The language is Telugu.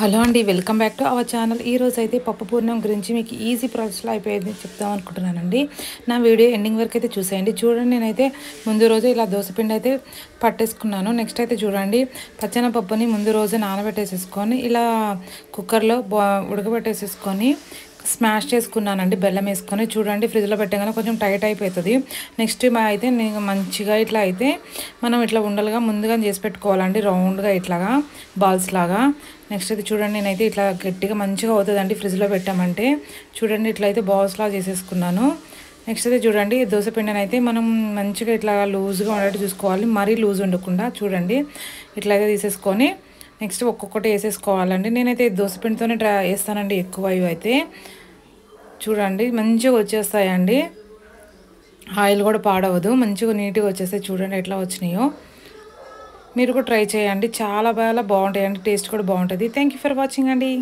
హలో అండి welcome back to our channel. ఈ రోజు అయితే పప్పు పూర్ణం గురించి మీకు ఈజీ ప్రాసెస్లో అయిపోయింది చెప్తాం అనుకుంటున్నానండి. నా వీడియో ఎండింగ్ వరకు అయితే చూసేయండి. చూడండి నేనైతే ముందు రోజు ఇలా దోశపిండి అయితే పట్టేసుకున్నాను. నెక్స్ట్ అయితే చూడండి పచ్చనపప్పుని ముందు రోజు నానబెట్టేసేసుకొని ఇలా కుక్కర్లో బా ఉడకబెట్టేసేసుకొని స్మాష్ చేసుకున్నానండి బెల్లం వేసుకొని. చూడండి ఫ్రిడ్జ్లో పెట్టగానే కొంచెం టైట్ అయిపోతుంది. నెక్స్ట్ అయితే నేను మంచిగా ఇట్లా అయితే మనం ఇట్లా ఉండలుగా ముందుగా చేసి పెట్టుకోవాలండి రౌండ్గా ఇట్లాగా బాల్స్ లాగా. నెక్స్ట్ అయితే చూడండి నేనైతే ఇట్లా గట్టిగా మంచిగా అవుతుందండి ఫ్రిడ్జ్లో పెట్టామంటే. చూడండి ఇట్లా అయితే బాల్స్ లాగా చేసేసుకున్నాను. నెక్స్ట్ అయితే చూడండి దోశ పిండిని అయితే మనం మంచిగా ఇట్లా లూజ్గా ఉండేట్టు చూసుకోవాలి. మరీ లూజ్ ఉండకుండా చూడండి ఇట్లా అయితే తీసేసుకొని నెక్స్ట్ ఒక్కొక్కటి వేసేసుకోవాలండి. నేనైతే దోశపిండితోనే ట్రై వేస్తానండి ఎక్కువ ఇవి అయితే. చూడండి మంచిగా వచ్చేస్తాయండి. ఆయిల్ కూడా పాడవదు మంచిగా నీట్గా వచ్చేస్తాయి. చూడండి ఎట్లా వచ్చినాయో. మీరు కూడా ట్రై చేయండి. చాలా బాగా బాగుంటాయండి. టేస్ట్ కూడా బాగుంటుంది. థ్యాంక్ యూ ఫర్ వాచింగ్ అండి.